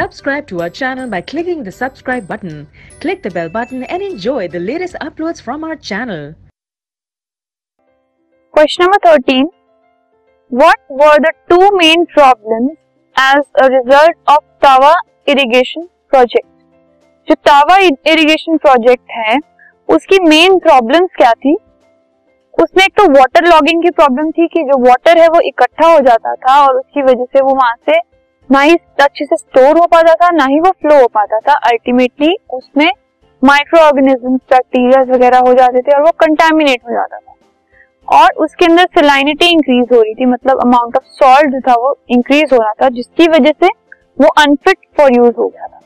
Subscribe to our channel by clicking the subscribe button. Click the bell button and enjoy the latest uploads from our channel. Question number 13. What were the two main problems as a result of Tawa irrigation project? जो तावा irrigation project है उसकी main problems क्या थी उसमें एक तो water logging की प्रॉब्लम थी कि जो वाटर है वो इकट्ठा हो जाता था और उसकी वजह से वो वहाँ से ना ही अच्छे से स्टोर हो पाता था, ना ही वो फ्लो हो पाता था। अल्टीमेटली उसमें माइक्रो ऑर्गेनिज्म बैक्टीरिया वगैरह हो जाते थे और वो कंटेमिनेट हो जाता था। और उसके अंदर सिलाइनिटी इंक्रीज हो रही थी मतलब अमाउंट ऑफ़ सॉल्ट था वो इंक्रीज हो रहा था, जिसकी वजह से वो अनफिट फॉर यूज़ हो गया था।